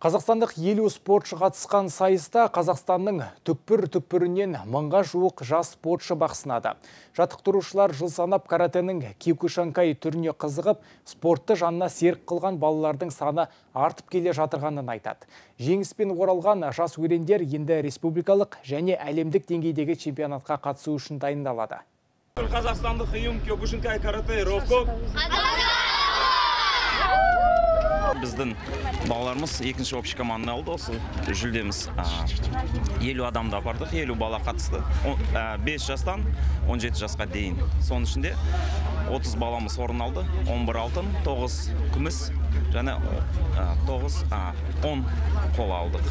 Қазақстандық елу спортшы қатысқан сайыста Қазақстанның түкпір-түкпірінен мыңға жуық жас спортшы бақсынады. Жаттықтырушылар жыл санап каратенің кикушанкай түріне қызығып, спортты жанына серік қылған балалардың саны артып келе жатырғанын айтады. Жеңіспен оралған жас өрендер енді республикалық және әлемдік деңгейдегі чемпионатқа қатысу үшін дайындалады. Қазақстандық ұйым карате біздің балаларымыз екінші общий команданы алды осы жүлдеміз елу адамды апардық елу бала қатысты бес жастан 17 жасқа дейін соның ішінде 30 баламыз орын алды 11 алтын 9 күміс және 9 10 қола алдық